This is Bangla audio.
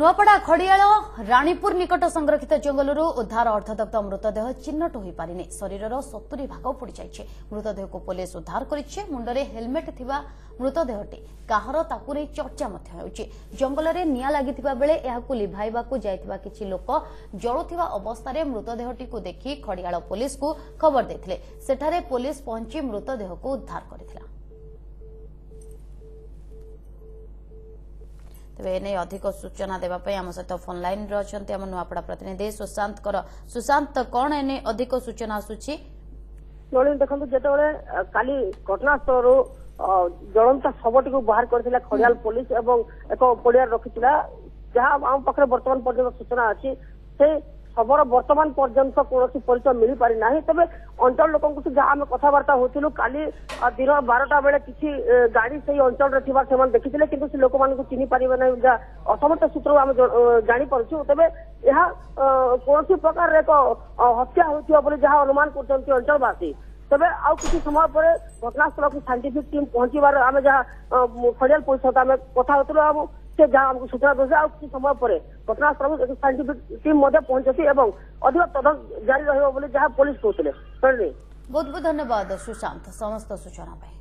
नुआपड़ा खड़ियाल राणीपुर निकट संरक्षित जंगल उद्धार अर्धदग्ध मृतदेह चिन्हट हो पारि शरीर सतुरी भाग पोड़ जाइए मृतदेह को पुलिस उद्धार कर मुंडे हेलमेट थिबा मृतदेहटी କାହାର ତାକୁ ନେଇ ଚର୍ଚ୍ଚା ମଧ୍ୟ ହେଉଛି ଜଙ୍ଗଲରେ ନିଆଁ ଲାଗିଥିବା ବେଳେ ଏହାକୁ ଲିଭାଇବାକୁ ଯାଇଥିବା କିଛି ଲୋକ ଜଳୁଥିବା ଅବସ୍ଥାରେ ମୃତଦେହଟିକୁ ଦେଖି ଖଡ଼ିଆଳ ପୋଲିସକୁ ଖବର ଦେଇଥିଲେ ସେଠାରେ ପୋଲିସ ପହଞ୍ଚି ମୃତଦେହକୁ ଉଦ୍ଧାର କରିଥିଲା ତେବେ ଏନେଇ ଅଧିକ ସୂଚନା ଦେବା ପାଇଁ ଆମ ସହିତ ଫୋନ୍ ଲାଇନ୍ରେ ଅଛନ୍ତି ଆମ ନୂଆପଡ଼ା ପ୍ରତିନିଧି ସୁଶାନ୍ତଙ୍କର ସୁଶାନ୍ତ କଣ ଏନେଇ ଅଧିକ ସୂଚନା ଆସୁଛି ଦେଖନ୍ତୁ ଯେତେବେଳେ କାଲି ଘଟଣାସ୍ଥଳରୁ ଜଳନ୍ତା ଶବଟିକୁ ବାହାର କରିଥିଲା ଖଡ଼ିଆଲ ପୋଲିସ ଏବଂ ଏକ ପଡ଼ିଆରେ ରଖିଥିଲା ଯାହା ଆମ ପାଖରେ ବର୍ତ୍ତମାନ ପର୍ଯ୍ୟନ୍ତ ସୂଚନା ଅଛି ସେ খবর বর্তমান পর্যন্ত কৌশি পরিচয় পারি না তবে অঞ্চল লোক যা আমি কথাবার্তা হচ্ছিলু কালি দিন বারোটা বেড়ে কিছু গাড়ি সেই অঞ্চলের থাকার সে দেখিলে কিন্তু সে লোক চিনি পারিবে না যা অসমর্থ সূত্র আমি জাঁপারছু তবে ଏହା କୌଣସି প্রকার ଏକ ହତ୍ୟା ହେଉଥିବ ବୋଲି ଯାହା ଅନୁମାନ କରୁଛନ୍ତି ଅଞ୍ଚଳବାସୀ ତେବେ ଆଉ କିଛି ସମୟ ପରେ ଘଟଣାସ୍ଥଳକୁ সাইন্টিফিক ଟିମ୍ পৌঁছবার ଆମେ ଯାହା ଖରିଆଲ পরিষদ আমি ଆମେ କଥା ହେଉଥିଲୁ ଆଉ ସେ ଯାହା ଆମକୁ ସୂଚନା ଦେଉଛି ଆଉ କିଛି ସମୟ ପରେ ଘଟଣାସ୍ଥଳକୁ ଏକ ସାଇଣ୍ଟିଫିକ ଟିମ୍ ମଧ୍ୟ ପହଞ୍ଚୁଛି ଏବଂ ଅଧିକ ତଦନ୍ତ ଜାରି ରହିବ ବୋଲି ଯାହା ପୋଲିସ କହୁଥିଲେ ବହୁତ ବହୁତ ଧନ୍ୟବାଦ ସୁଶାନ୍ତ ସମସ୍ତ ସୂଚନା ପାଇଁ